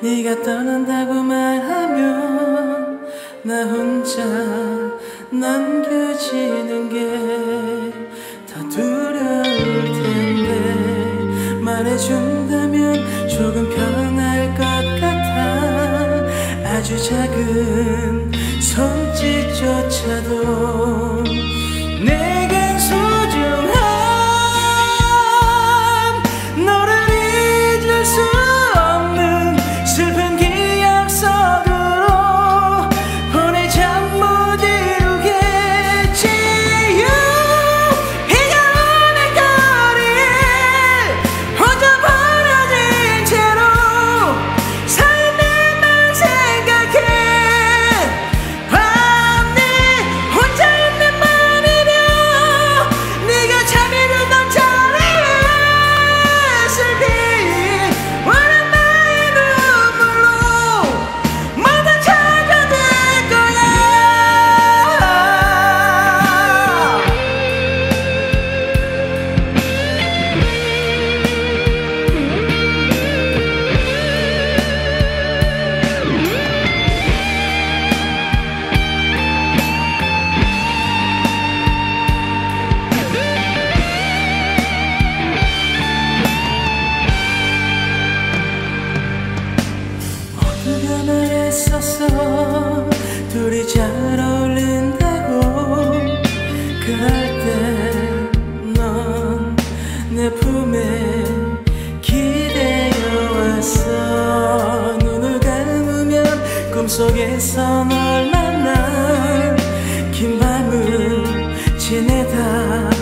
네가 떠난다고 말하면 나 혼자 남겨지는 게 더 두려울 텐데. 말해준다면 조금 편할 것 같아. 아주 작은 손짓조차도 했었어 둘이 잘 어울린다고 그럴 땐넌 내 품에 기대어왔어. 눈을 감으면 꿈속에서 널 만난 긴 밤을 지내다